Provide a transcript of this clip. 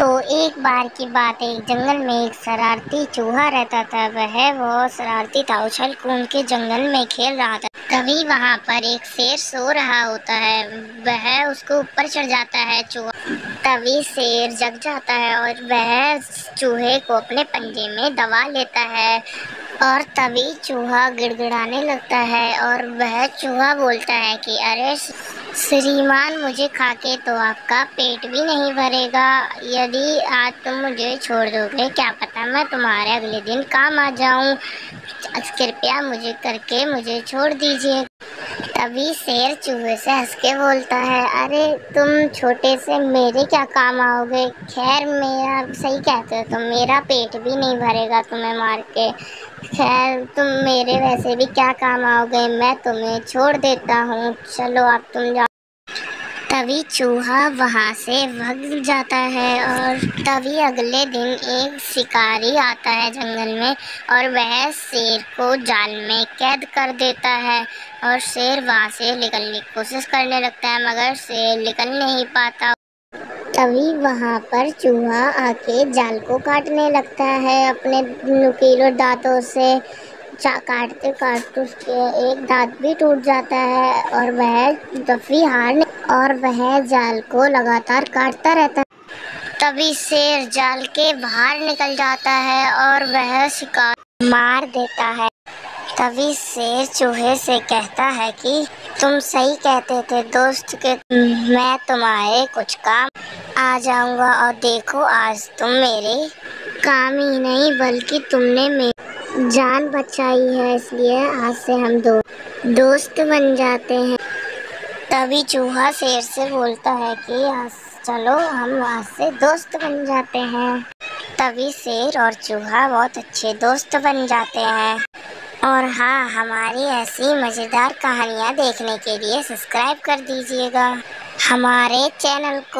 तो एक बार की बात, एक जंगल में एक शरारती चूहा रहता था। वह वो शरारती था उछल कूद के जंगल में खेल रहा था। तभी वहाँ पर एक शेर सो रहा होता है। वह उसको ऊपर चढ़ जाता है चूहा। तभी शेर जग जाता है और वह चूहे को अपने पंजे में दबा लेता है। और तभी चूहा गिड़गिड़ाने लगता है और वह चूहा बोलता है कि, अरे, श्रीमान मुझे खा के तो आपका पेट भी नहीं भरेगा। यदि आज तुम मुझे छोड़ दोगे, क्या पता मैं तुम्हारे अगले दिन काम आ जाऊँ। कृपया मुझे करके मुझे छोड़ दीजिए। तभी शेर चूहे से हंस के बोलता है, अरे, तुम छोटे से मेरे क्या काम आओगे? खैर, मेरा, सही कहते हो तुम, मेरा पेट भी नहीं भरेगा तुम्हें मार के। खैर, तुम मेरे वैसे भी क्या काम आओगे? मैं तुम्हें छोड़ देता हूँ। चलो, अब तुम जाओ तभी चूहा वहाँ से भग जाता है और तभी अगले दिन एक शिकारी आता है जंगल में और वह शेर को जाल में कैद कर देता है और शेर वहाँ से निकलने की कोशिश करने लगता है, मगर शेर निकल नहीं पाता। तभी वहाँ पर चूहा आके जाल को काटने लगता है अपने नुकीले दांतों से। काटते काटते उसके एक दांत भी टूट जाता है और वह दफी हार और वह जाल को लगातार काटता रहता है। तभी शेर जाल के बाहर निकल जाता है और वह शिकार मार देता है। तभी शेर चूहे से कहता है कि, तुम सही कहते थे दोस्त के मैं तुम्हारे कुछ काम आ जाऊँगा और देखो आज तुम मेरे काम ही नहीं, बल्कि तुमने मेरी जान बचाई है, इसलिए आज से हम दो, दोस्त बन जाते हैं। तभी चूहा शेर से बोलता है कि, आज चलो, हम आज से दोस्त बन जाते हैं। तभी शेर और चूहा बहुत अच्छे दोस्त बन जाते हैं। और हाँ हमारी ऐसी मज़ेदार कहानियाँ देखने के लिए सब्सक्राइब कर दीजिएगा। हमारे चैनल को